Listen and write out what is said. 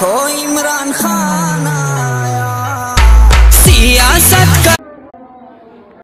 देखो इमरान खान आया। सियासत का